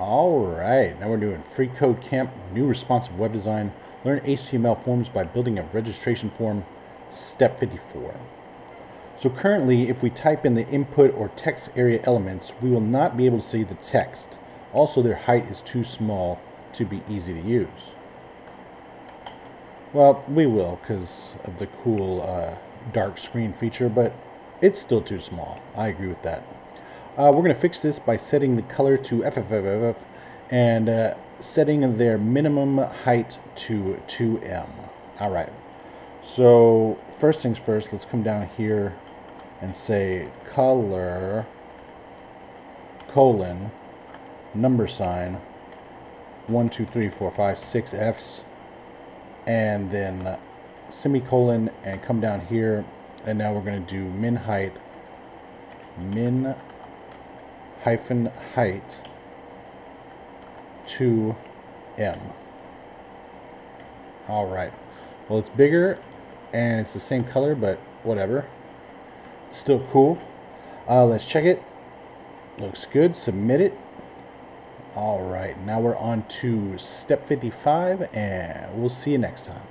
All right, now we're doing freeCodeCamp, new responsive web design, learn HTML forms by building a registration form, step 54. So currently, if we type in the input or text area elements, we will not be able to see the text. Also, their height is too small to be easy to use. Well, we will because of the cool uh, dark screen feature, but it's still too small. I agree with that. Uh, we're going to fix this by setting the color to FFFF and uh, setting their minimum height to 2em. All right. So first things first, let's come down here and say color colon number sign one two three four five six F's and then semicolon and come down here and now we're going to do min height min hyphen height 2em. All right. Well, it's bigger and it's the same color, but whatever. It's still cool. Uh, let's check it. Looks good. Submit it. All right. Now we're on to step 55 and we'll see you next time.